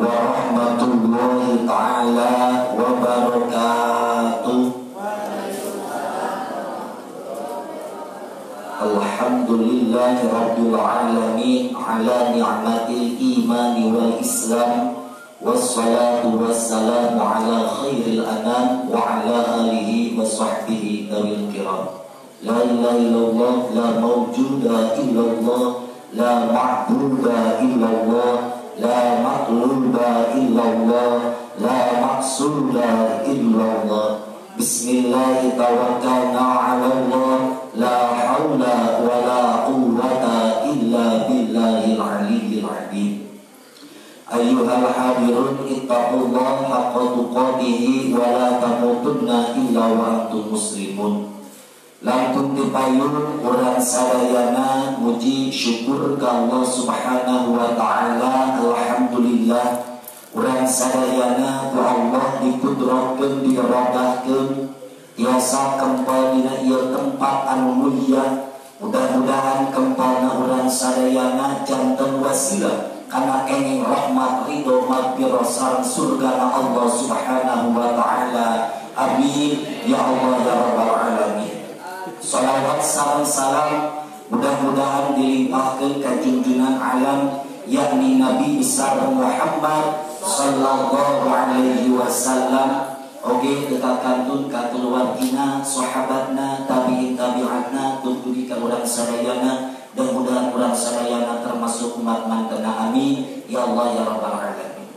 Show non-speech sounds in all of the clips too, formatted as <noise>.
warahmatullahi taala wabarakatuh. Alhamdulillahi rabbil alamin ala ni'matil iman wal islam wassalatu wassalamu ala khairil anam wa ala alihi wa sahbihi dawil kiram. La ilaha illallah la mawjuda illallah la ma'buda illallah la maqluba illallah la maqsuda illallah Bismillah tawakkalna ala Allah la haula wa la quwwata illa billahil aliyyil azim Ayyuhal hadirun ittaqullah haqqa tuqatih wa la tamutunna illa wa antum muslimun Langkung dipayun orang sadayana muji syukur ke Allah subhanahu wa ta'ala. Alhamdulillah Orang sadayana ku Allah dikudrohkan dirodahkan Tiasa kempal dina iya tempat anu mulia. Mudah-mudahan kempalna orang sadayana jantan wasilah Karena kenging rahmat ridho maghfirah surga Allah subhanahu wa ta'ala. Amin. Ya Allah ya Rabbal Alamin Salawat salam salam Mudah-mudahan dilimpahkan ke junjungan alam Yakni Nabi besar Muhammad Sallallahu alaihi wasallam. Oke kita kantun ke keluargina Sahabatna Tabi'in tabi'atna Tunggu ke orang sadayana Dan mudah orang sadayana termasuk umat mantena amin. Ya Allah ya Rabbal Alamin.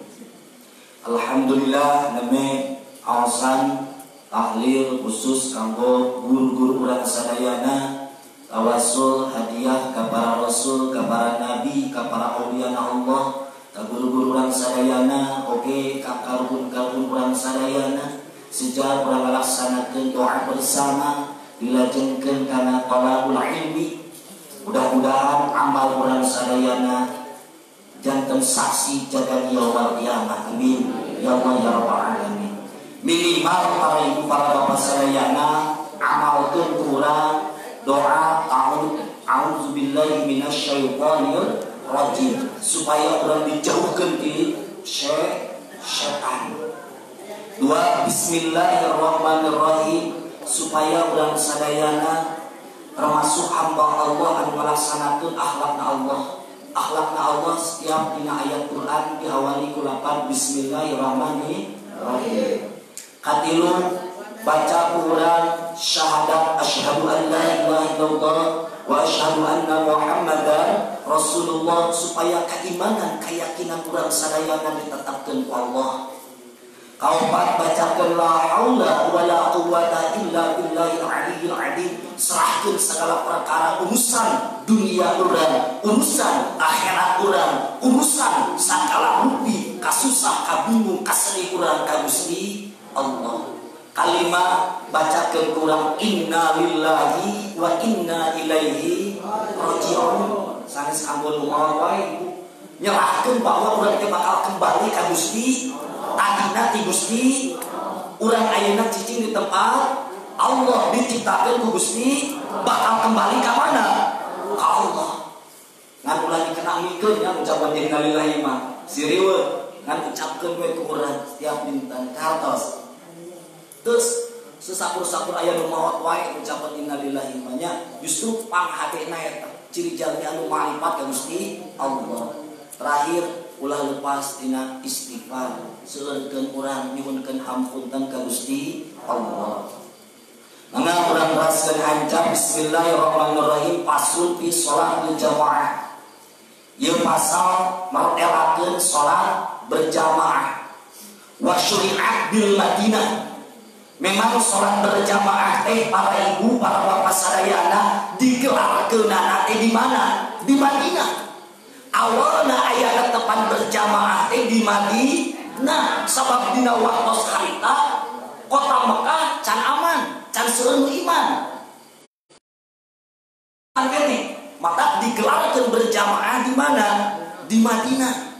Alhamdulillah Name Awasan tahlil khusus kanggo guru-guru urang sadayana tawasul hadiah ke para rasul ke para nabi ke para auliya Allah ke guru-guru urang sadayana oke okay, ka karun-karun urang sadayana sejak urang laksanakeun doa bersama dilajengkeun kana talabul ilmi mudah-mudahan amal urang sadayana jantan saksi jaga yaumul kiamat amin. Ya Allah ya rabbal alamin minimal ibu para bapak sayana amalkan kurang doa tahun auzubillahi minasyaitonir rajim. Supaya orang dijauhkan di setan dua bismillahirrahmanirrahim. Supaya orang sadayana termasuk hamba Allah yang melaksanakan akhlakna Allah. Akhlakna Allah setiap dina ayat Quran diawali kulapan bismillahirrahmanirrahim Hatilu baca Quran syahadat asyhadu an la ilaha illallah wa asyhadu anna muhammadan rasulullah supaya keimanan keyakinan kurang sadayana ditetapkan ku Allah. Kaupat bacakan la haula wa la quwwata illa billahil aliyyil azim serahkan segala perkara urusan dunia orang urusan akhirat orang urusan segala rupi kasusah kabingung kaseni urang ka Gusti Allah. Kalimat bacakan kurang inna lillahi wa inna ilaihi raji'un. Sanes kanggo lumawa wae nyerahkeun bahwa urang teh bakal kembali ka Gusti. Tadina ti Gusti. Urang ayeuna cicing di tempat. Allah diciptakeun ku Gusti. Bakal kembali ka mana? Ka Allah. Ngan ulah dikenangikeun nya ucapan inna lillahi mah siriwe ngan ucapkeun we ku urang setiap dinten kartos Terus sesakur-sakur ayah nu maot wae ucapan innalillahi manya justru panghadena eta ciri jalmi anu marifat ka Gusti Allah. Terakhir ulah lepas dina istighfar seueurkeun urang nyuhunkeun hampunten ka Gusti Allah. Mangga urang raskeun hancap bismillahirrahmanirrahim pasun fi salat jamaah. Ieu pasal martelakeun salat berjamaah. Wa syuri'at bil Madinah Memang sholat berjamaah teh para ibu, para bapak sadayana digelarkeun teh di mana? Di Madinah. Awalna aya tepan berjamaah teh di Madinah. Sabab dina waktu harita kota Mekah can aman, can seueur iman. Angkene, maka digelarkeun berjamaah di mana? Di Madinah.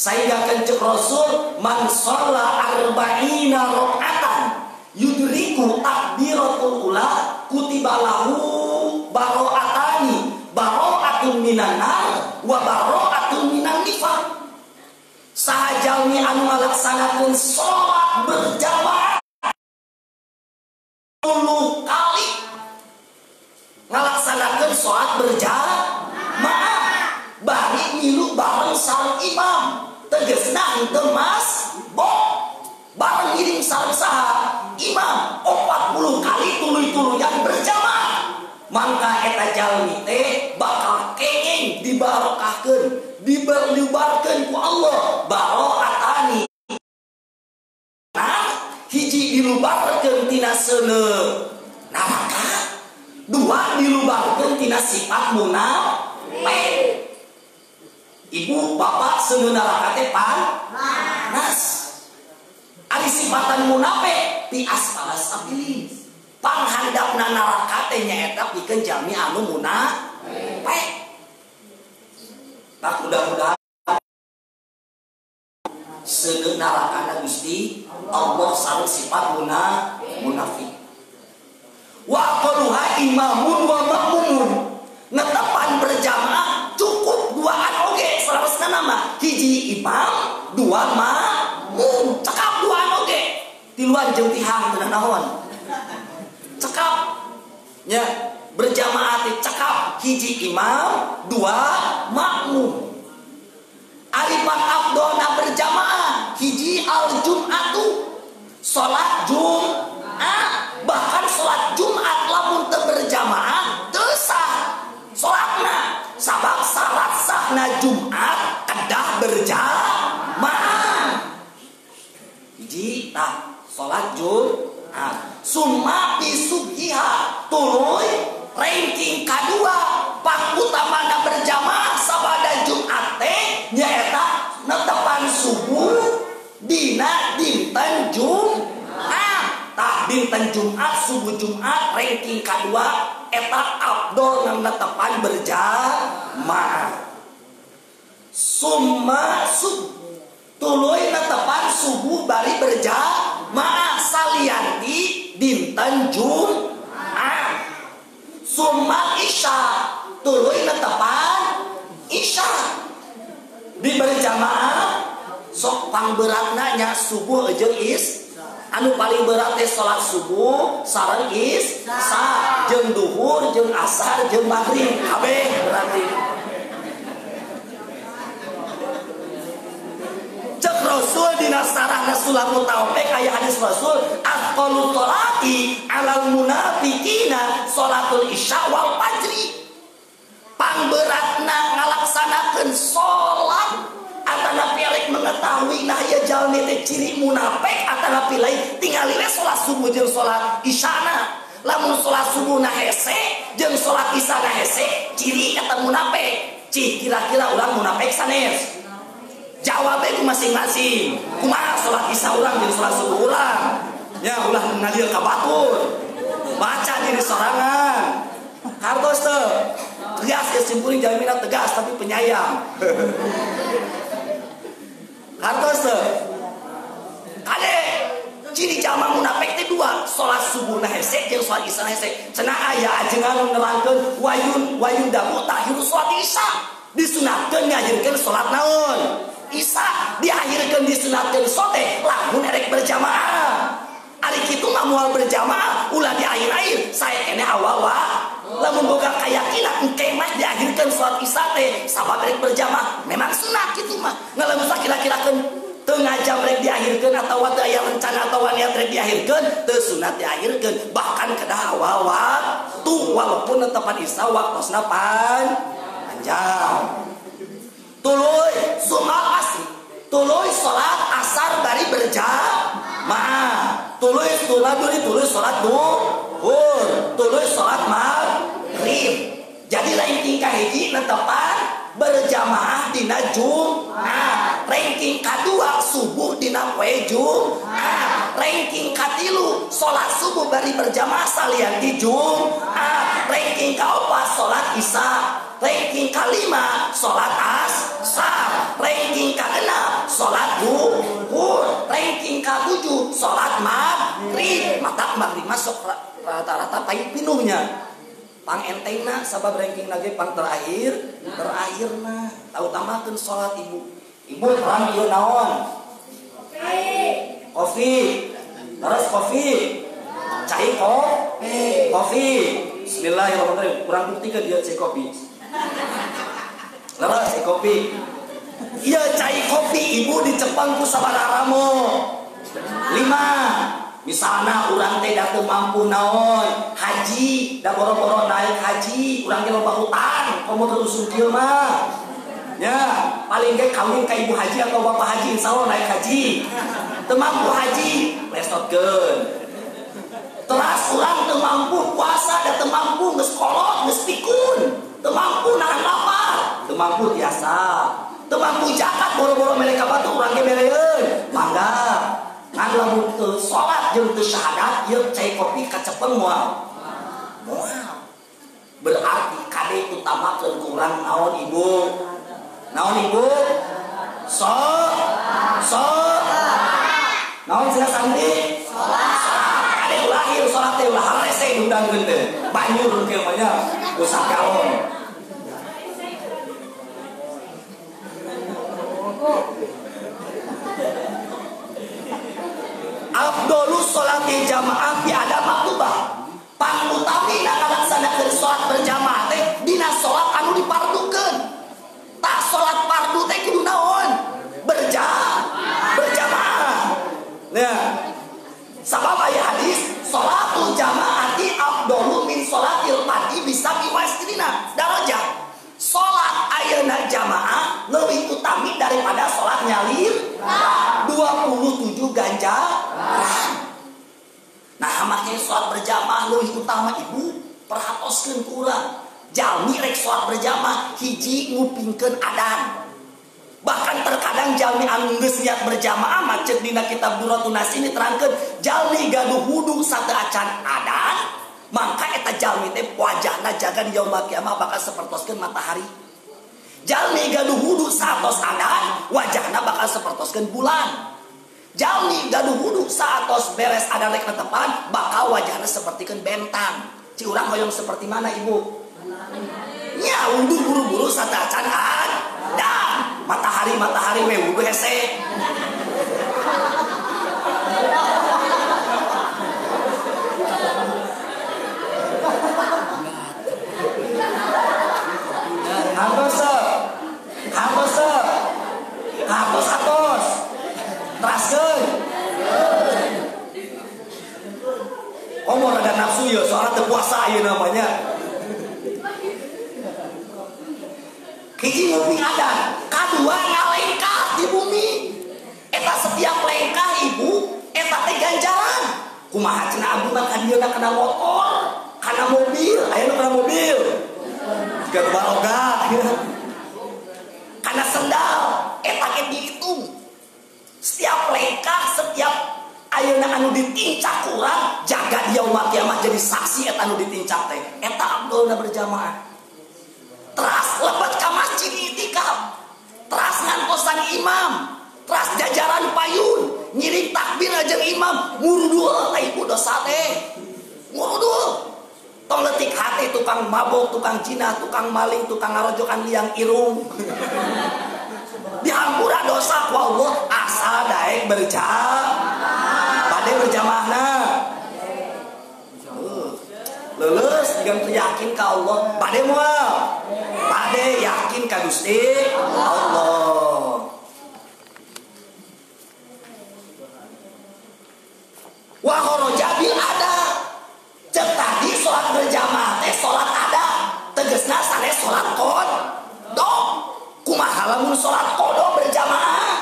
Akan cek Rasul man sholla arba'ina rokatan. Yudriku takbiratul ula kutiba lahu baro'atani baro'atun minan nar wa baro'atun minan nifaq. Anu ngalaksanakeun sholat berjamaah. Puluh kali ngalaksanakeun sholat berjamaah. Bari milu bareng sang imam tegesna henteu mas bo bareng ngiring sareng saha imam 40 kali tuluy yang berjamaah. Mangka eta jalmi teh bakal kenging dibarokahkeun diberlibarkan ku Allah. Barokatani nah hiji dilubarkan tina sene. Neraka dua dilubarkan tina sifat munafik ibu bapak sene neraka teh panas. Ari sifatan munafik di asfala sabilin panghandapna neraka teh nyaeta pikeun jalmi anu munafik tak mudah-mudahan segenarakan Gusti Allah sareng sifat muna munafik. Wa qaluha imamun wa makmumun netepan berjamaah nama hiji imam dua makmum cekap duaan oge tiluan jeung tihang teu naon? Cekap. Nya berjamaah cekap. Hiji imam dua makmum. Arifan abdona berjamaah. Hiji al jumatu salat Jumat subuh Jumat ranking kedua eta abdol netepan berjamaah. Summa sub tuluy netepan subuh bari berjamaah. Salianti dinten Jumat. Summa isya tuluy netepan isya. Di berjamaah sok pangberatna nya subuh jeung is anu paling berat teh salat subuh sareng is sa jeung duhur jeung asar jeung maghrib. Kabeh berarti cek Rasul di nasarah Rasulullah tauhid kayak hadis Rasul aqallu tolati alal munafiqina salatul isya wal fajri. Pangberatna ngalaksanakeun salat atana pilek mengetahui nah ya jalmi teh ciri munafik atana pilek tinggali we salat subuh jeung salat isyana. Lamun salat subuh na hese jeung salat isya na hese ciri kata munafik. Cih kira-kira ulang munafik sanes jawab itu masing-masing. Kumaha sholat isya ulang jadi sholat subuh ulang ya ulah ngalir ke batur baca jadi sorangan. Hartos tuh tegas kesimpulin jaminan tegas tapi penyayang hartos tuh kade ciri jama munafik itu dua. Sholat subuh nah hese jeung sholat isya nah hese cenah aya ajengan nerangkeun wayun wayun damu tahiru sholat isya. Disunatkeun ngajirkeun sholat naon. Isa diakhirkan disunatkan sote lamun erek berjamaah. Ari kitu mah moal berjamaah ulah di akhir-akhir saya kene awal wa lamun boga keyakinan engke mah diakhirkan sholat isya teh sabab erek berjamaah. Memang sunat kitu mah. Ngalamun sakira-kirakeun tengah jam rek diakhirkan atau teu aya rencana atau niat rek diakhirkan teu sunat diakhirkan bahkan kedah awal waktu walaupun tepat isya waktosna pan panjang. Tuluy sumal asri. Tuluy salat asar dari berjamaah. Tuluy dulu tuluy salat duhur. Tuluy salat maghrib jadi lain tingkah hiji netepan berjamaah dina Jumat ranking kedua subuh dina poe Jumat ranking katilu salat subuh bari berjamaah salian di Jumat ranking kaopat salat isya. Ranking kelima sholat asar ranking keenam sholat duhur. Ranking ketujuh sholat maghrib. Mata maghrib masuk rata-rata paling pinuhnya pang entengna sabab ranking lagi pang terakhir. Terakhir nah tahu tambahkan sholat ibu. Ibu terang ieu naon? Kopi. Terus kopi. Cai kopi. Kopi. Bismillahirrahmanirrahim. Kurang bukti ke dia cai kopi. Terus cai kopi. Iya cai kopi ibu di Jepang ku sabararamo lima misalnya orang teh datang mampu naon? Haji dah boro-boro naik haji orang ke loba utang kamu terus kieu mah. Ya paling gak kawin ke ibu haji atau bapak haji insya Allah naik haji. Temampu haji lesotkeun terus orang temampu puasa dan temampu ngeskolot ngespikun temampu nahan lapar temampu biasa temampu jakat boro-boro mereka batu orang ke meleun. Mangga lamun salat jeung teu syahadat ieu cai kopi kacepeng moal moal berarti kade utamakeun kurang naon ibu naon ibu so so naon sila sandi kade lahir salat teh ulah harese diundangkeun teh banyur kieu mah nya usah galon Abdulus sholati jamaah fi ada maktubah. Pangutami nak ngalaksanakeun sholat berjamaah teh dina sholat anu dipardukeun. Tak sholat fardu teh kudu naon? Berjamaah. Berjamaah. Nah, sabab aya hadis sholatul jamaati afdalu min sholatil fardhi bisa biwasdina darajat. Sholat ayana jamaah lebih utami daripada sholat nyalir 27 ganja Nah makanya sholat berjamaah lebih utama ibu perhatoskan kurang Jalmi rek sholat berjamaah hiji ngupingkan adan. Bahkan terkadang jalmi geus niat berjamaah macet dina kitab Duratun Nas ini terangkan jalmi gaduh wudu satu acan adan. Maka eta jalmi teh wajahna jaga di yaumul kiamah bakal sepertoskeun matahari. Jalmi gaduh wudu satos adan wajahna bakal sepertoskeun bulan jalmi gaduh wudu satos beres adan rek tepan bakal wajahna sepertikeun bentang. Ci urang hoyong seperti mana ibu? Nya wudu buru-buru satacan adan matahari matahari we hese Mau ada nafsu ya soalnya terpuasa ya namanya. Hiji nguping ada. Kadua ngalengkah di bumi. Eta setiap lengkah ibu Eta teh ganjaran. Kumaha cina abu mah kadieuna kena motor Kena mobil. Ayo kena mobil. Jika baroga Karena sendal Eta ke dihitung Setiap lengkah Setiap Ayeuna anu ditincak kurang jaga dia umat kiamat jadi saksi eta anu ditincak teh. Eta abdulna berjamaah. Teras lebat ka masjid itikaf teras ngantosan imam. Teras jajaran payun. Ngiring takbir aja imam. Murudul ibu dosa teh. Murudul tong letik hati tukang mabok tukang cina tukang maling tukang ngarojokan liang irung. <laughs> Dihampura dosa ku Allah asal daek berjamaah Bade berjamaahna Lulus dengan yakin ke Allah. Bade mual Bade yakin ke Gusti Allah. Wahoro jabil ada Cek tadi sholat berjamaah teh sholat ada Tegesna sanes sholat kod Dok Kumaha lamun sholat kodo berjamaah?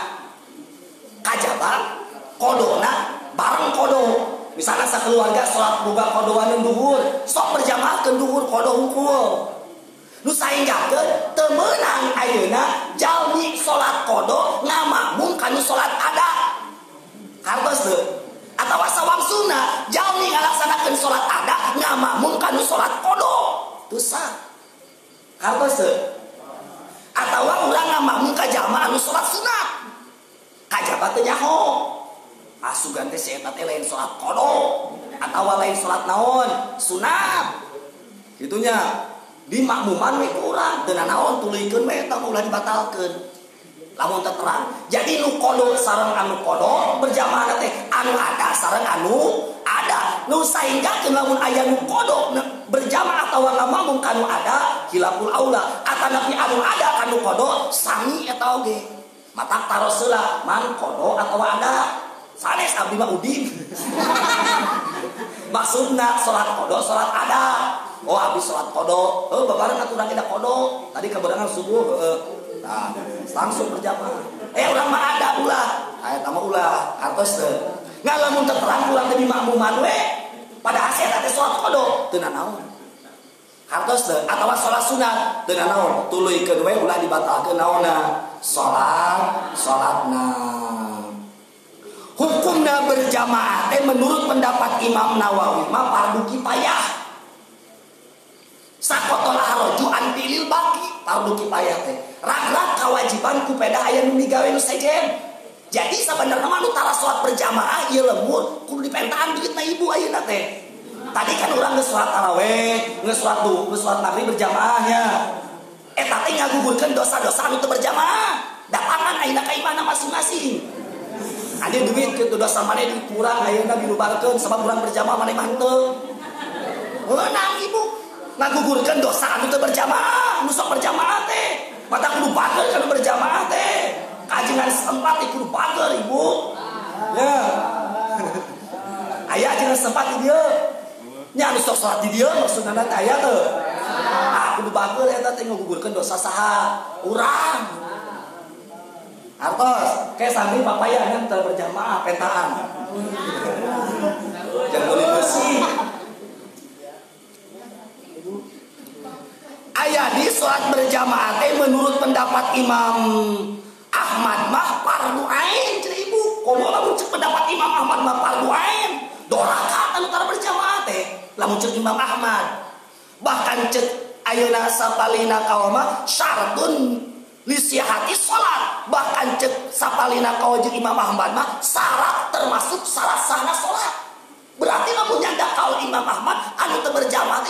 Kajaban Kodona bareng kodo. Misalnya sekeluarga sholat buka kodoan duhur. Sok berjamaah ke duhur kodo hukul nu sainggakeun temenang ayeuna jalmi sholat kodo ngamamun kanu sholat ada. Hartos teu. Atawa sawang sunnah jalmi ngalaksanakeun sholat ada ngamamun kanu sholat kodo. Dosa hartos teu. Atawa urang ngamamun ka jamaah anu sholat sunat kajabat teh nyaho asugan teh eta teh lain salat kodo atau lain salat naon? Sunat. Gitunya di makmuman we kurang. Teu naon tuluykeun we eta ulah dibatalkeun lamun terang. Jadi nu kodo sarang anu kodo berjamaah teh anu ada sarang anu ada. Nu sehingga lamun ayah nu kodo berjamaah atau ngamamun kanu ada hilapul aula. Nabi anu ada kanu kodo sami eta oge. Mata tarosela man kodo atau ada sanes abdi mah udin maksudna sholat kodo sholat ada oh habis sholat kodo oh babareng aturan kita kodo tadi keberangan subuh eh, Nah, langsung berjamaah. Eh orang mah ada ulah. Ayat nama ulah hartos teh. Nggak lamun terang ulang demi makmuman we. Pada aset ada sholat kodo. Teu naon. Hartos teh atau sholat sunat teu naon. Tuluykeun we ulah dibatalkeun naonna. Sholat sholatna. Hukumnya berjamaah eh menurut pendapat Imam Nawawi mah fardu kifayah. Sakotol haroju antilil baki fardu kifayah teh. Ragrak kewajiban kupeda aya nu digawe nu sejen. Jadi sebenarnya mah nu tara salat berjamaah ieu lembur kudu dipentaan na ibu ayeuna teh. Tadi kan orang geus salat tarawih geus salat du geus salat maghrib berjamaahnya eh tapi ngagugurkeun dosa-dosa teu berjamaah. Datangan ayeuna ka masing-masing ada duit gitu dosa mana dikurang ayeuna dilubarkeun sebab urang berjamaah mana manteu Menang ibu ngagugurkan dosa anu teu berjamaah. Nu sok berjamaah teh. Mata kudu bager kalau berjamaah teh. Kajian sempat kudu bager ibu. Ya. Ayah jangan sempat di dia. Nya anu sok salat di dia. Maksudna nanti ayah tuh ah kudu bager eta teh ngugurkeun dosa saha. Urang Artos, kayak sambil papaya yang berjamaah pentaan. Jangan boleh bersih. ayah di sholat berjamaah teh menurut pendapat Imam Ahmad mah fardu ain ibu komo lamun cek pendapat Imam Ahmad mah fardu ain dorakat anu berjamaah teh lamun cek Imam Ahmad bahkan cek ayeuna sapalina kauma syartun lisihati sholat. Bahkan cek sapalina jeung Imam Ahmad mah syarat termasuk syarat sana sholat. Berarti lamun nyanda kau Imam Ahmad anu teu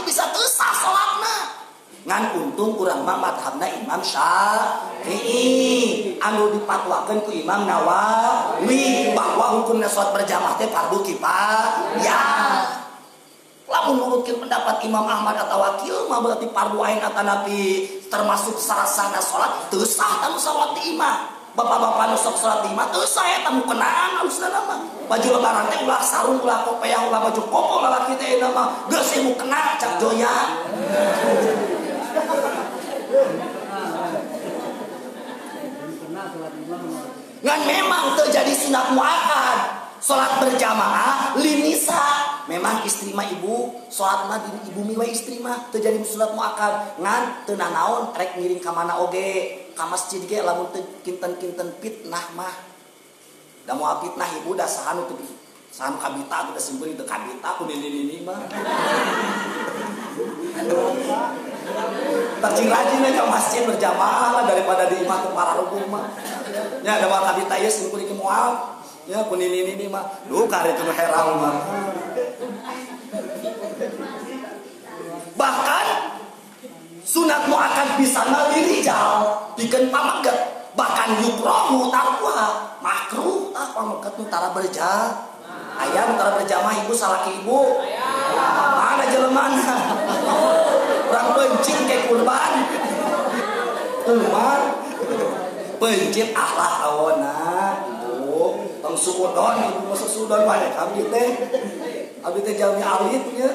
bisa teu sah sholatna. Ngan untung kurang mah madhabna Imam Syafi'i. Anu dipatwakeun ku Imam Nawawi bahwa hukumna salat berjamaah teh fardu kifayah lamun nurutkeun pendapat Imam Ahmad atau wakil mah berarti fardu ain atanapi termasuk sarasana salat teu sah tamu salat di imam. Bapak-bapak nusok salat di imam teu sah eta mu kenaan alusna mah. Baju lebaran teh ulah sarung ulah kopiah ulah baju koko lalaki teh mah. Geus mu kena cak joya. Ngan memang terjadi sunat muakad Sholat berjamaah linisa Memang istri mah ibu Sholat mah ibu miwa istri mah Terjadi sunat muakad Ngan tenang naon Rek ngiring ke mana oge Ke masjid ge lamun kinten-kinten fitnah mah Da mau fitnah ibu dah sahanu tuh Sahanu kabita udah simpul itu kabita Aku ini mah Tercing rajin aja masjid berjamaah lah daripada di imah ke para hukum mah. Ya ada waktu kita ya sing kuning mual. Ya kuning ini ini mah. Lu kare itu heran mah. Bahkan sunat akan bisa rijal bikin pamaget bahkan yukrohu tarkuha makruh ah pamaget nutara berjamaah ayam nutara berjamaah ibu salah ibu. Mana jalan mana? Orang pencing kayak kurban. Kurban pencit Allah awana ibu. Tong sudon ibu masuk sudon banyak abdi teh. Abdi teh jalmi alit nya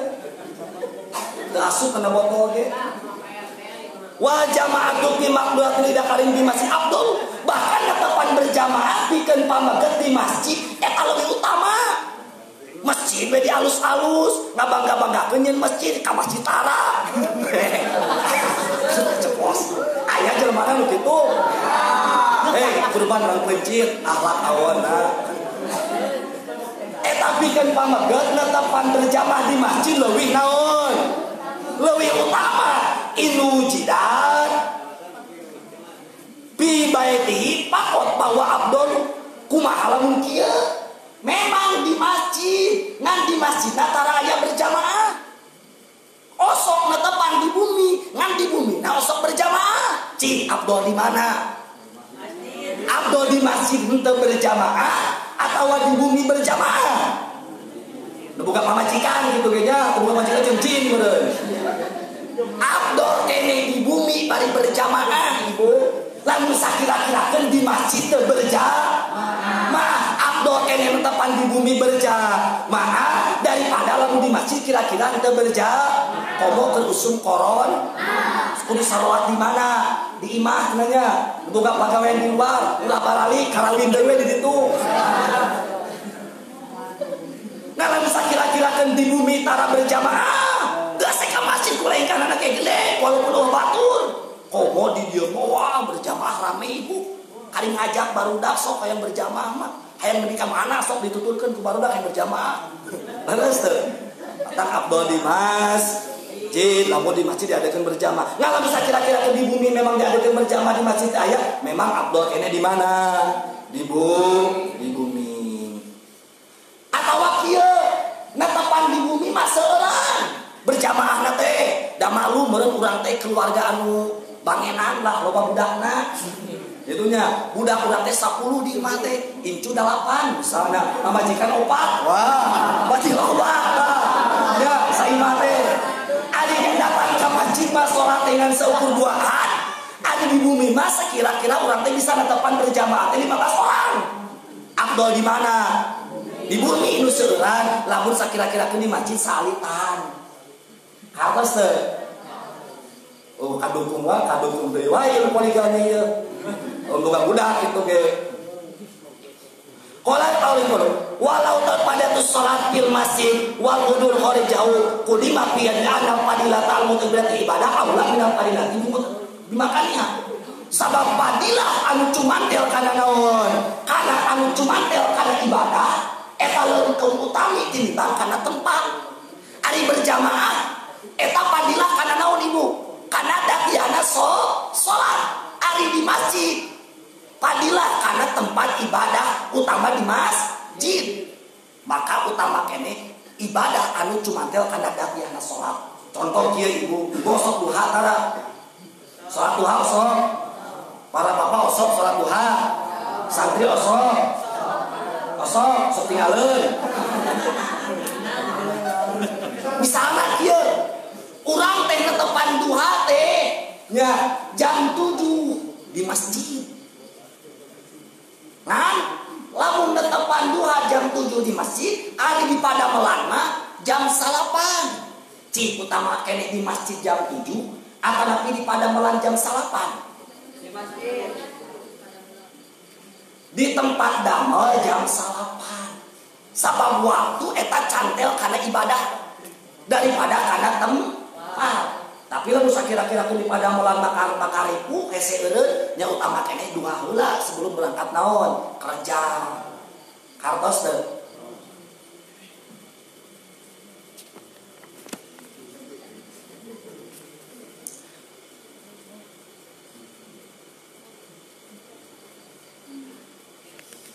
asup kena botol ge Wah jama'atu fi makdurat lidah karim di masjid Abdul. Bahkan netepan berjamaah bikin pamaget di masjid. Eta lebih utama. Masjid be alus-alus. Ngabangga-bangga kenyen masjid ka masjid tara. <laughs> Cepos. Ayah jelema nu kitu hei kurban orang pencit akhlak awana eh tapi kan pamaget netepan berjamaah di masjid leuwih naon? Leuwih utama inu jidat bi baitihi pakot bahwa abdul kumaha lamun kieu Memang di masjid, ngan di masjid natara ayah berjamaah. Osok netepan di bumi, ngan di bumi nah osok berjamaah. Ci Abdul di mana? Abdul di masjid untuk berjamaah atau di bumi berjamaah buka pamajikan gitu kayaknya buka pamajikan cincin gitu Abdul kene di bumi bari berjamaah. Ibu lalu sakira-kirakan di masjid berjamaah. Abdul kene mentepan di bumi berjamaah. Daripada lalu di masjid kira-kira kita berjamaah. Komo ke usum koron. Kudu sarwat di mana? Di imah nanya buka pegawai di luar. Ulah barali karawin dewe di situ. Nah, bisa kira-kira di bumi tara berjamaah. Kurang kan anak kayak gede, walaupun oh batur. Komo di dia wah berjamaah rame ibu. Kali ngajak baru dak sok yang berjamaah mah. Hayang menikah mana sok dituturkan ke baru dak yang berjamaah. <laughs> Terus tuh. Tentang Abdul Dimas, masjid namun di masjid diadakan berjamaah nggak bisa kira-kira di bumi memang diadakan berjamaah di masjid ayah memang Abdul kene di mana di bumi di bumi atau wakil netapan di bumi masa orang berjamaah nate dah malu meren urang teh keluarga anu bangenan lah loba budakna. Itunya budak budak teh 10 di mate incu delapan. Misalnya majikan opat wah. Berarti loba ya saya mate ada yang datang ke masjid mas sholat dengan seukur dua hat ada di bumi masa kira-kira orang teh bisa netepan berjamaah lima belas orang. Abdul di mana? Di bumi nusuran lamun sakira-kira di masjid salitan. Harus teh oh kadukung wa kadukung deui wae poligami ieu oh bukan budak itu ge. Kola tahu itu, walau pada tu salat fil masjid wal udur khori jauh kudima pian ana padila ta'al berarti ibadah Allah minal padila dimakannya. Sabab padilah anu cumantel kana naon? Kana anu cumantel kana ibadah eta leuwih kaum utami tinimbang kana tempat. Ari berjamaah eta padilah kana naon ibu kana datiana so salat ari di masjid Padilah karena tempat ibadah utama di masjid. Maka utama kene ibadah anu cuma tel karena datiana sholat. Contoh kia ibu, gosok duha tara. Sholat duha osok. Para bapak osok sholat duha. Santri osok. Osok, sok tinggalin. Misalnya netepan duha teh. Ya, jam 7 di masjid Nah, lamun netepan duha jam 7 di masjid, hari di pada melana jam salapan. Cik utama kene di masjid jam 7, akan tapi di pada melan jam salapan. Di masjid. Di tempat damel jam salapan. Sabab waktu eta cantel karena ibadah daripada karena tempat. Tapi lalu kira-kira tuh pada melang bakar bakar ribu hese nya utama kene dua heula sebelum berangkat naon? Kerja. Kartos deh.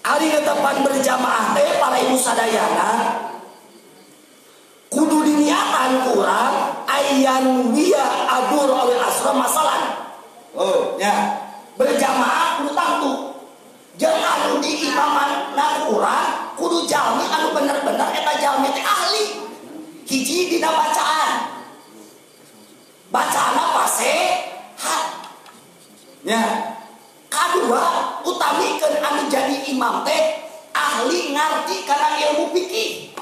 Hari depan berjamaah teh para ibu sadayana kudu diniatan kurang ayan dia adur oleh asram masalah oh ya. Berjamaah kudu tangtu. Jangan anu di imaman nakura kudu jalmi anu bener-bener eta jalmi teh ahli. Hiji dina bacaan. Bacaan apa sih hat ya. Kedua utamikan anu jadi imam teh ahli ngerti karena ilmu fikih.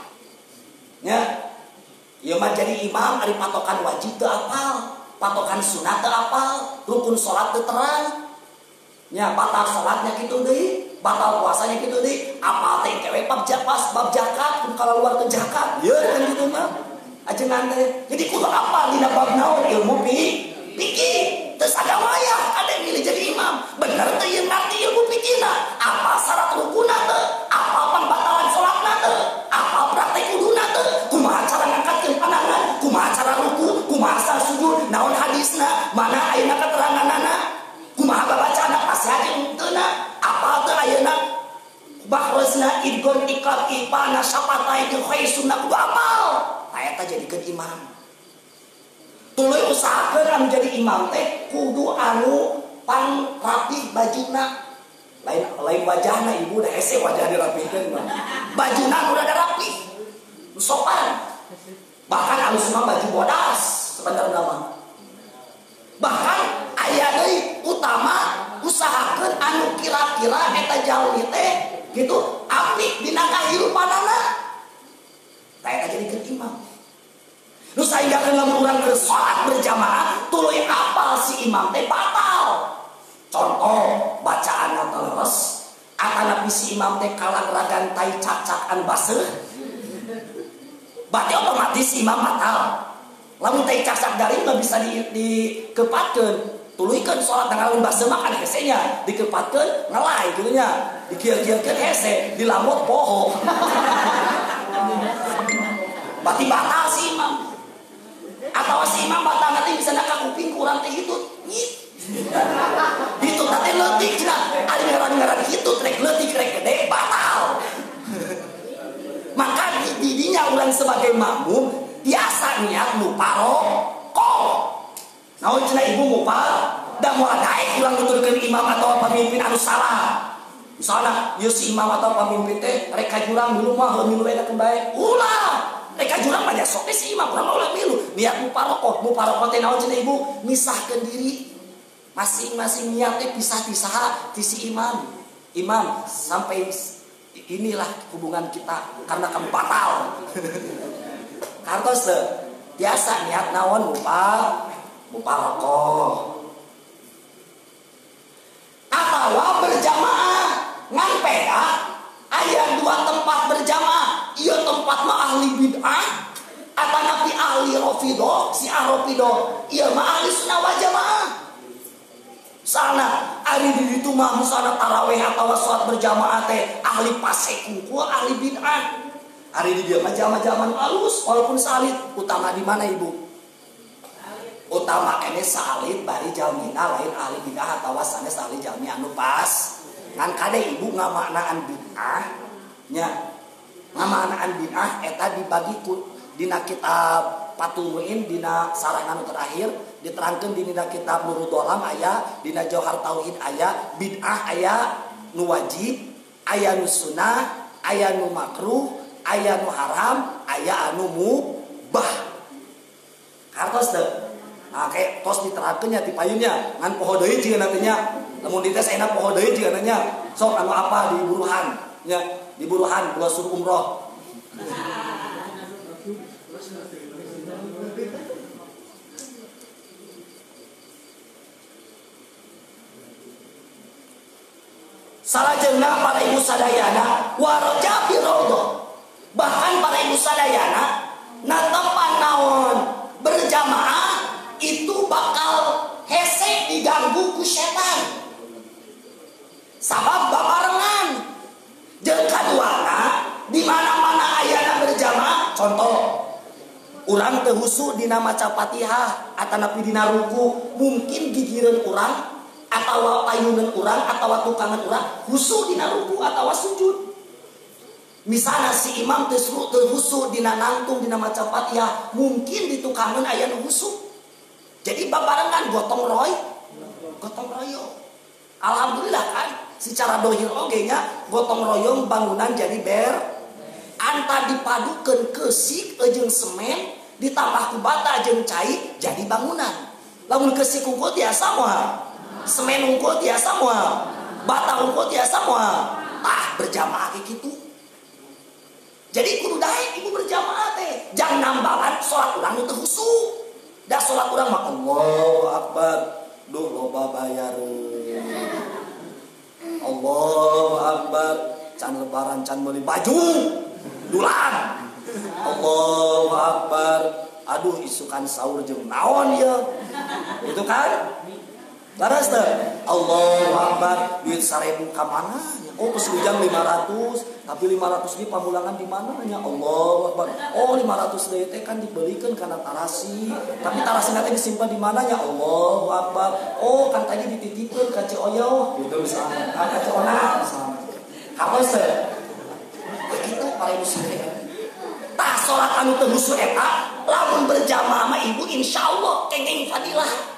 Ya Ya mah jadi imam ada patokan wajib teu apal, patokan sunat teu apal, rukun salat teu terang. Ya batal salatnya gitu deh, batal puasanya gitu deh. Apa teh kewe bab japas, bab jakat, kalau luar teu jakat. Ya kan gitu mah. Ajengan teh. Jadi kudu apa dina bab naon ilmu pi pikir. Terus ada wayah, ada yang milih jadi imam. Bener teh yang ngerti ilmu pikirna. Apa syarat rukunna teu? Apa pembatalan salatna teu? Cara sujud? Naon hadisna? Mana ayeuna keteranganana? Kumaha babacana pasti aja unteuna? Apa teu ayeuna? Bahrosna idgon iklat ipana sapatai ke khaisunna kudu apal. Nah eta jadikeun imam. Tuluy usahakeun anu jadi imam teh kudu anu pan rapi bajuna lain lain wajahnya ibu udah hese wajah dirapikan baju nang udah rapi sopan bahkan halus mah baju bodas sebenarnya nama bahkan ayah dari utama usahakan anu kira-kira eta jauh teh gitu api dina kahirupanana saya jadi imam Nu saya lamun orang bersolat berjamaah tuluy apal si imam teh batal. Contoh bacaan terus akan si imam teh kalang ragan tai cacakan baseuh. Berarti otomatis imam batal. Lamun tai cacak dari nggak bisa di dikepatkeun. Tuluikan sholat dengan lembah semak ada hesenya. Dikepatkan ngelai gitu nya dikieu-kieukeun hese dilamut poho <laughs> berarti batal si imam. Atau si imam batang nanti bisa nak kuping kurang teh itu <laughs> itu tadi letik cina. Ada ngaran ngaran itu trek letik trek gede batal. <laughs> Maka di didinya orang sebagai makmum biasanya lupa rokok. Nah cina ibu lupa dan mau ada orang nuturkan imam atau pemimpin anu salah. Misalnya ya si imam atau pemimpin teh mereka jurang dulu mah minum enak kembali ulah mereka jurang banyak sok sih imam kurang oleh milu. Niat mu parokot mu parokot teh naon cenah ibu? Misahkan diri. Masing-masing niatnya pisah-pisah di si imam. Imam sampai inilah hubungan kita karena kamu batal <laughs> kantos deh biasa niat naon mupa muparokot atau berjamaah? Ngampea ayat dua tempat berjamaah. Iya tempat mah ahli bid'ah. Apa nabi ahli rofido? Si arofido iya mah ahli sunnah wal jamaah. Sana hari di itu mah misalnya taraweh atau sholat berjamaah teh ahli pasek kuku ahli bid'ah hari di dia mah zaman zaman halus walaupun salit. Utama di mana ibu? Utama ini salit bari jamina lain ahli bid'ah atau wasane salit jami anu pas. Kan kade ibu ngamaknaan bid'ah nya. Ngamanaan bid'ah eta dibagi ku dina kitab patumuin dina sarangan terakhir diterangkan di dina kitab Nurul Dolam ayat dina Johar Tauhid ayat bid'ah ayat nu wajib ayat nu sunnah ayat nu makruh ayat nu haram ayat anu mubah. Kartos deh. Nah kayak tos diterangkan ya tipayunnya. Ngan poho deui jika nantinya namun dites enak poho deui jika nanya sok anu apa? Di buruhan ya di Buruhan kalau suruh umroh. Salah jengah para ibu sadayana waroja birodo. Bahkan para ibu sadayana na tempat naon berjamaah itu bakal hese diganggu ku setan. Sabab babarengan Jeung kaduana di mana-mana ayana berjamaah contoh orang tehusu dina maca Fatihah atanapi dina ruku mungkin gigiran orang atau payunan orang atau tukangan orang husu dina ruku atau sujud misalnya si imam tersebut terhusu dina nangtung dina maca Fatihah mungkin di tukangan ayana husu. Jadi babarengan gotong roy gotong royong. Alhamdulillah kan secara dohir oge nya gotong royong bangunan jadi ber anta dipadukan kesik ejeng semen ditambah ku bata jeung cai jadi bangunan. Lamun kesik unggul tiasa moal semen unggul tiasa moal bata unggul tiasa moal tah berjamaah kayak gitu jadi kudu daek ibu berjamaah teh. Jangan nambalan sholat urang itu khusus dah sholat urang mah Allah akbar. Duh loba bayar Allah Akbar. Can lebaran can beli baju. Dulan Allah Akbar. Aduh isukan sahur jeung naon ya? Itu kan Laras teh Allah Akbar duit seribu ka mana? Oh pas ujang 500 tapi 500 ini pamulangan di mana? Nya Allah Akbar. Oh 500 deui teh kan dibelikan karena tarasi. Tapi tarasi nanti disimpan di mana? Ya Allah Akbar. Oh kan tadi dititipkan ke Cioyo gitu misalnya ke Ciona misalnya apa begitu para ibu saya tak sholat anu teu eta lamun berjamaah sama ibu insyaallah kenging fadilah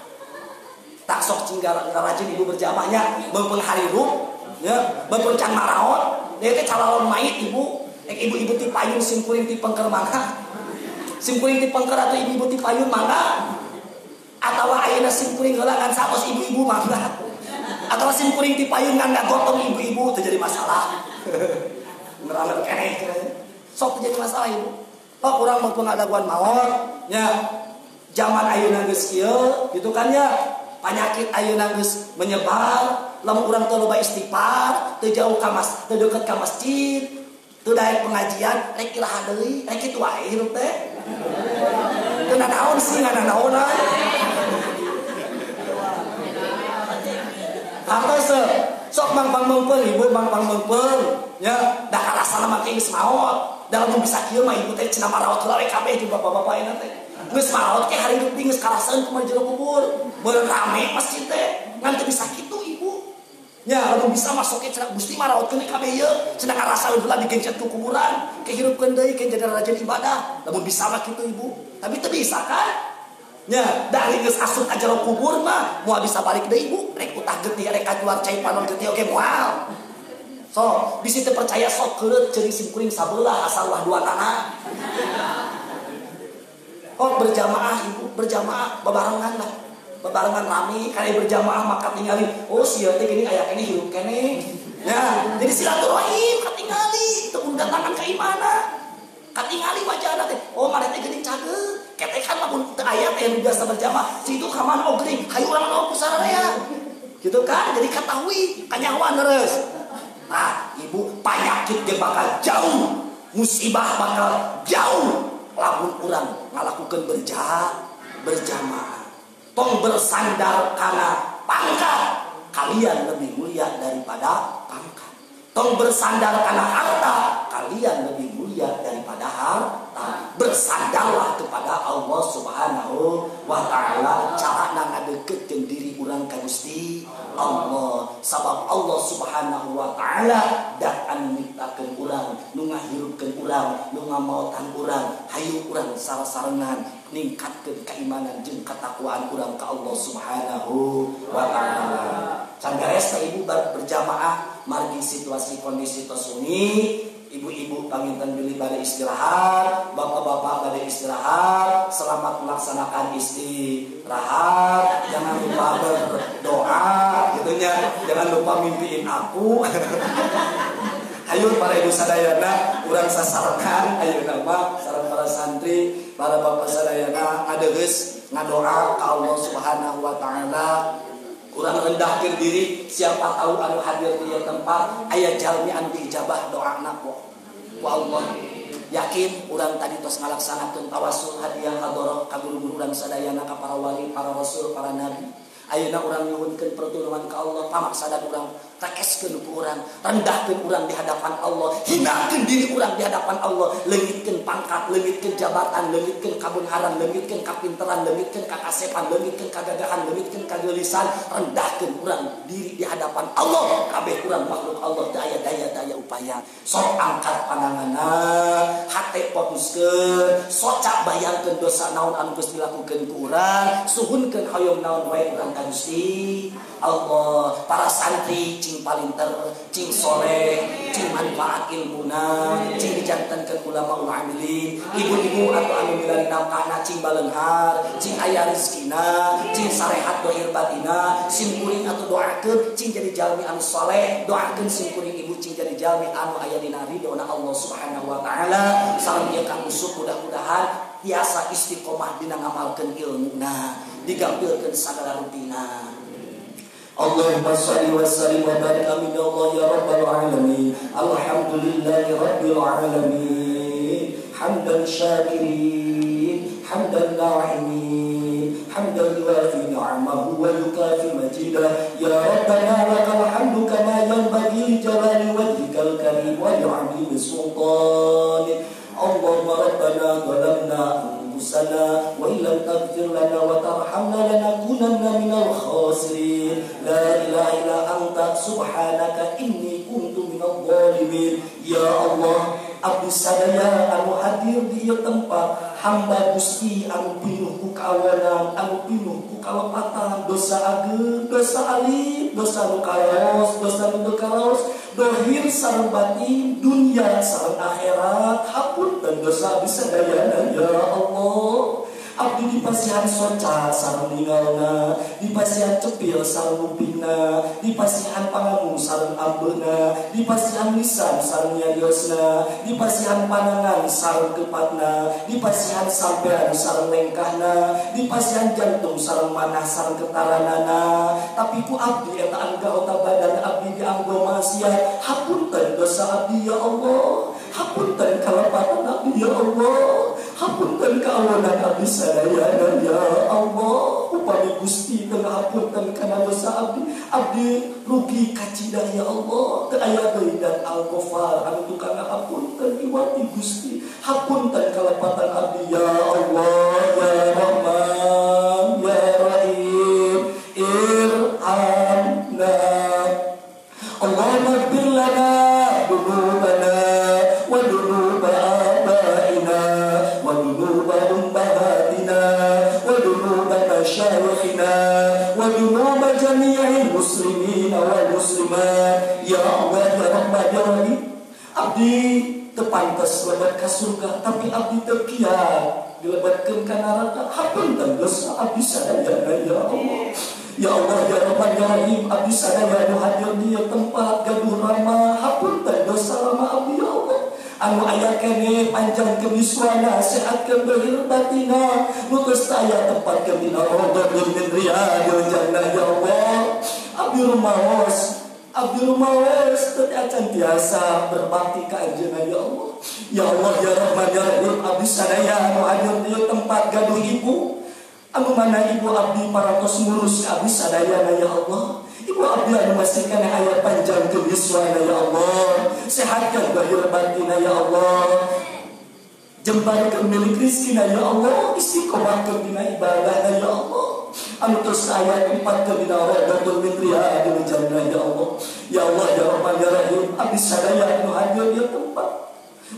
tak sok cinggar rajin ibu berjamaahnya mempeng hari ruh ya. Bebercan maraot dia teh calon mayit ibu. Ibu-ibu ti payung simkuring ti pengker mangga. Simkuring ti pengker atau ibu-ibu ti payung mangga. Atau ayeuna simkuring heula kan saos ibu-ibu mangga. Atau simkuring ti payung nggak gotong ibu-ibu terjadi masalah. <laughs> Ngeramet keneh sok terjadi masalah ibu. Oh kurang mau pengadaguan mawar ya. Zaman geus kieu gitu kan ya penyakit ayeuna geus menyebar lamun urang teu loba istighfar teu jauh ka mas teu deukeut ka masjid Tuh daek pengajian, rek iraha deui, rek kitu wae hirup teh. Teu nanaon sih ngananaon Apa se? Sok bang bang mengpeul ibu bang bang mengpeul ya da kalasana make geus maot. Dalam bisa kieu mah ibu teh cenah marawat heula kabeh di bapak-bapak ini teh. Geus maot ke hari hidup geus karaseun kumaha jero kubur. Meureun rame masjid teh. Ngan teu bisa kitu Ya, lalu bisa masuk ke cerak gusti marah waktu kabeh ya, sedangkan rasa udah digencet ke kuburan, kehidupan deui ke jadi rajin ibadah. Lalu bisa mah gitu ibu, tapi itu bisa kan? Ya, dari geus asup aja lo kubur mah, mau bisa balik deh ibu, rek utah gede, rek keluar cai panon gede, oke mual. So, di situ percaya sok keut ceri simkuring sabelah asal lah dua tanah. Oh berjamaah ibu, berjamaah, bebarengan lah. Bebarengan rami kali berjamaah maka tinggalin oh siapa teh gini kayak ini hidup kene. Ya jadi silaturahim katingali itu mendatangkan keimanan katingali wajah teh. Oh mana teh geuning cager kete kan lamun teu yang biasa berjamaah. Situ kaman oh geuning hayu urang nu ya gitu kan? Jadi ketahui kanyawan terus nah ibu penyakit bakal jauh. Musibah bakal jauh lamun urang ngalakukan berjamaah berjamaah tong bersandar karena pangkat kalian lebih mulia daripada pangkat. Tong bersandar karena harta kalian lebih mulia daripada harta. Bersandarlah kepada Allah subhanahu wa ta'ala. Cara nang deket diri kurang ka Gusti Allah. Sabab Allah subhanahu wa ta'ala dan nyiptakeun urang nu ngahirupkeun urang nu ngamautan urang hayu urang sarasarengan ningkatkan keimanan jeung ketakwaan kurang ke Allah Subhanahu wa taala. Sanggares ibu berjamaah margi situasi kondisi tosuni Ibu-ibu pamintan beli pada istirahat, bapak-bapak pada istirahat, selamat melaksanakan istirahat, jangan lupa ya, jangan lupa mimpiin aku. <laughs> Ayo para ibu sadayana, urang sasarangan, ayo nama sarang para santri, para bapak sadayana, adeges ngadoa ke Allah Subhanahu wa taala. Kurang rendahkan diri siapa tahu anu hadir di tempat ayah jalmi anu dijabah doa anak kok Allah yakin orang tadi tos ngalaksanakan tawasul hadiah hadoroh kaguru-guru urang sadayana para wali para rasul para nabi Ayeuna orang nyuhunkeun pertolongan ka Allah pamaksadan urang tekeskeun ku urang rendahkeun urang di hadapan Allah hinakeun diri urang di hadapan Allah. Leungitkeun pangkat leungitkeun jabatan leungitkeun kabunharan leungitkeun kapinteran leungitkeun kakasepan leungitkeun kagagahan leungitkeun kageulisan rendahkeun urang diri di hadapan Allah. Kabeh urang makhluk Allah. Daya daya daya upaya. Sok angkat pandanganna hate fokuskeun socak bayangkeun dosa naon anu geus dilakukeun ku urang. Hoyong naon wae urang Gusti Allah. Para santri cing paling ter cing soleh cing manfaat ilmuna cing dijantankan ulama ulamilin ibu-ibu atau anu milari nafkahna cing balenghar cing ayah rizkina cing sarehat dohir batina kuring atau doakeun cing jadi jalmi anu soleh doakeun sim kuring ibu cing jadi jalmi anu ayah dina ridona Allah subhanahu wa ta'ala. Sareng dia kang mudah-mudahan biasa istiqomah dina ngamalkeun ilmuna digampilkan segala rutina Allahumma salli wa sallim wa barik amin ya Allah ya rabbal alamin alhamdulillahi rabbil alamin hamdan syakirin hamdan na'imin hamdan yuafi ni'amahu wa yukafi majidah أنفسنا وإن لم تغفر لنا وترحمنا لنكونن من الخاسرين. لا إله إلا أنت سبحانك إني كنت من الظالمين. يا الله Abdi sadaya anu hadir di tempat. Hamba Gusti anu pinuh ku kawanan anu pinuh ku kalepatan dosa ageun dosa alif dosa nu dosa nu kalaos dohir sareng batin dunia sareng akhirat. Hapun dan dosa bisa daya ya Allah Abdi di pasihan soca sarang ningalna di pasihan cepil sarang lupina di pasihan pangamu sarang ambena. Di pasihan lisan sarang nyariosna. Di pasihan panangan sarang kepatna. Di pasihan sampean sarang lengkahna. Di pasihan jantung sarang manah sarang ketaranana. Tapi ku abdi eta angga ota badan abdi di anggo maksiat. Hapunten dosa abdi ya Allah. Hapunten kalepatan abdi ya Allah hapunten kawanan abdi sadaya ya Allah. Upami Gusti tengah hapunten kana dosa abdi. Abdi rugi kacidah ya Allah. Ke aya dan al-ghafar anu tukang hapunten iwati Gusti. Hapunten kalepatan abdi ya Allah ya Rahman abdi tepantes lebat ka surga tapi abdi teu kiat dilebatkeun ka neraka hapunten dosa abdi sadaya ya Allah. Ya Allah ya Rahman ya Rahim Abdi sadaya anu hadir di tempat gaduh rama hapunten dosa rama abdi ya Allah. Anu aya kene panjang kemiswana sehat kembali batina. Nutus aya tempat kemina roda min riyadil jannah ya Allah. Abdi rumaos abdi rumaos teu acan tiasa berbakti ka anjeunna ya Allah ya Allah ya Rahman ya Rahim. Abdi sadaya anu hadir di tempat gaduh ibu. Anu mana ibu abdi paratos mulus abdi sadaya ya Allah. Ibu abdi anu masihkan ayat panjang kemiswana ya Allah. Sehatkan bahir batina ya Allah Jembarkan milik rizki ya Allah. Istiqomahkan bina ibadah ya Allah. Terus ayat empat ke bina Radatul Mitriya Adu jannah ya Allah. Ya Allah ya Rahman ya Rahim Abdi sadaya anu hadir ya tempat.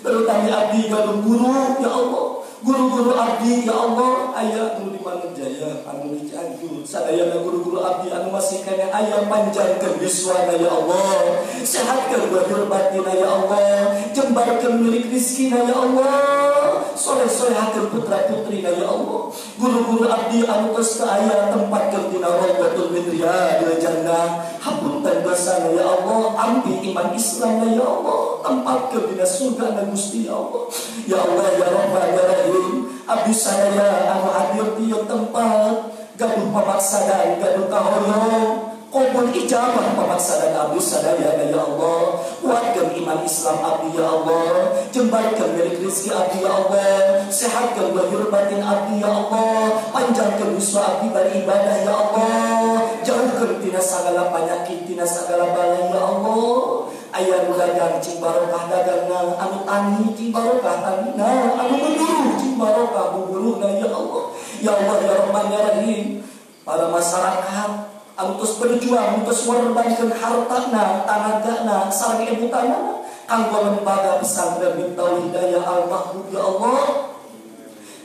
Terutama abdi gaduh guru ya Allah. Guru-guru abdi ya Allah. Ayah guru di mana jaya anu. Di Cianjur sadayana guru-guru abdi anu masih kena ayah panjangkan biswana ya Allah. Sehatkan bahir batina ya Allah. Jembarkan milik rizkina ya Allah. Soleh-solehakan putra putrina ya Allah. Guru-guru abdi anu terus ayah tempatkan dina robatul min riyadil jannah. Hapunten dosana ya Allah. Ambi iman Islam ya Allah. Tempatkan dina surga dan Gusti ya Allah. Ya Allah ya Rahman ya Rahim Abdi sadaya anu hadir di tempat. Gaduh pamaksadan gaduh kahoyong Kubur ijabah pamaksadan abdi sadaya ya Allah. Kuatkan iman Islam abdi ya Allah. Jembarkan milik rizki abdi ya Allah. Sehatkan lahir batin abdi ya Allah. Panjangkan usaha abdi beribadah ya Allah. Jauhkan tina segala penyakit tina segala balai ya Allah. Ayah nu dagang cing barokah dagangna anu tani cing barokah tanina anu memburu cing barokah buburuhna ya Allah. Ya Allah ya Rahman ya Rahim. Pada masyarakat terus berjuang terus mengorbankan hartana tanagana sareng ibu tanana kanggo lembaga pesantren Bintau Hidayah Al Mahmud ya Allah.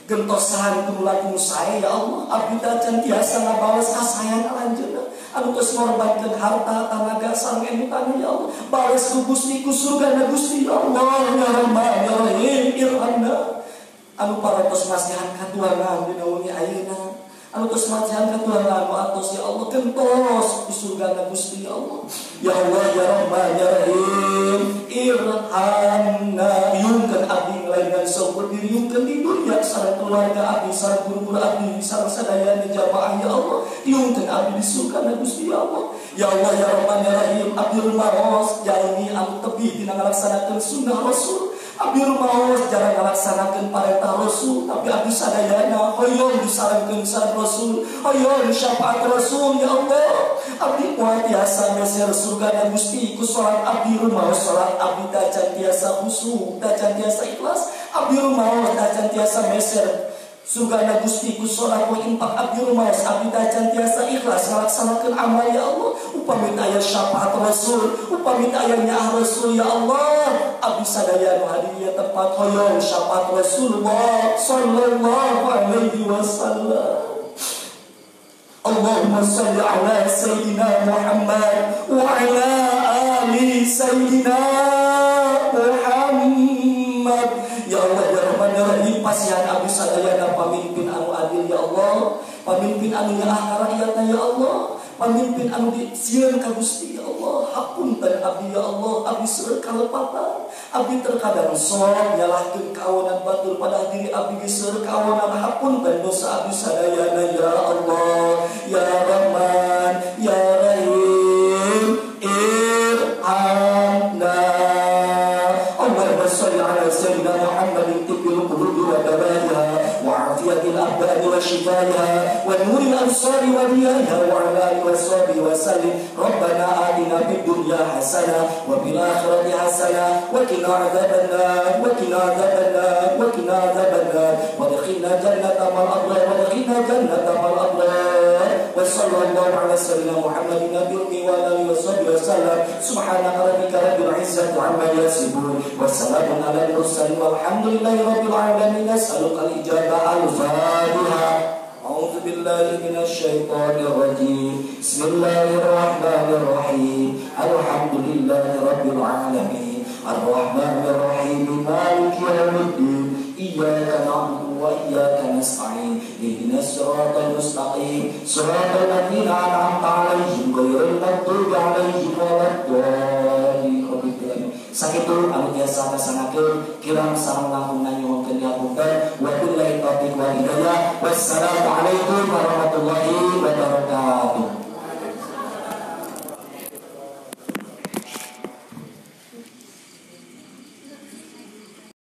Gentosan tumulaku saya ya Allah. Abdi dacan tiasa ngabalas kasayang lanjutna terus mengorbankan harta tanaga sang ibu tanah ya Allah. Balas ku Gusti ku surga na Gusti ya Allah. Ya Rahman ya Rahim irhamna anu para tos masihan katuangan dinaungi ayeuna tos masihan katuangan anu atos ya Allah kentos ku surga Gusti ya Allah. Ya Allah ya Rahman ya Rahim. Irhamna yungkeun abdi ngelainkan saumur diri yungkeun di dunia. Sareng keluarga abdi sareng guru-guru abdi sareng sadaya di jamaah ya Allah. Yungkeun abdi di surga Gusti ya Allah. Ya Allah ya Rahman ya Rahim abdi rumaos jalmi anu tebih dina ngalaksanakeun sunnah Rasul Abdi rumaos jangan ngalaksanakan perintah Rasul Tapi abdi sadayana Hoyon disarankan sarang Rasul. Hoyon syafaat Rasul Ya Allah. Abdi kuat biasa Mesir surga dan gusti Ku sholat abdi rumaos Sholat abdi dacan biasa khusu Dacan biasa ikhlas. Abdi rumaos dacan biasa Mesir surga na gusti ku sholat ku impak abdi rumaos Abdi biasa ikhlas Ngalaksanakan amal ya Allah. Upamit ayat syafaat Rasul. Upamit ayat nyah Rasul Ya Allah. Abdi sadaya hadir tempat hoyong syafaat Rasulullah sallallahu alaihi wasallam. Allahumma salli ala sayyidina Muhammad wa ala ali sayyidina pemimpin anu ya rakyatnya ya Allah. Pemimpin anu disieun ka Gusti ya Allah. Hapunten abdi ya Allah. Abdi seueur kalepatan abdi terkadang sok nyalahkeun kawanan batur. Pada diri abdi ge seueur kawanan hapunten dosa abdi sadayana ya Allah. Ya Rahman ya Rahim الأبدان وشفائها ونور الأبصار وديائها وعلى آله وصحبه وسلم. ربنا آتنا في الدنيا حسنة وفي الآخرة حسنة. وقنا عذاب النار وقنا عذاب النار وقنا عذاب النار. وادخلنا جنة مع الأبرار وادخلنا جنة مع الأبرار. وصلى الله على سيدنا محمد النبي الأمي وعلى آله وصحبه وسلم. سبحان ربك رب العزة عما يصفون. وسلام على المرسلين والحمد لله رب العالمين. نسألك الإجابة الفاتحة. أعوذ بالله من الشيطان الرجيم. بسم الله الرحمن الرحيم. الحمد لله رب العالمين. الرحمن الرحيم. مالك يوم الدين. إياك نعبد وإياك نستعين اهدنا الصراط المستقيم صراط الذين أنعمت عليهم غير المغضوب عليهم ولا الضالين sakitu anu biasa kasangakeun kirang sareng langkung nanyuhkeun dihapunten wa billahi taufiq wal hidayah wassalamu alaikum warahmatullahi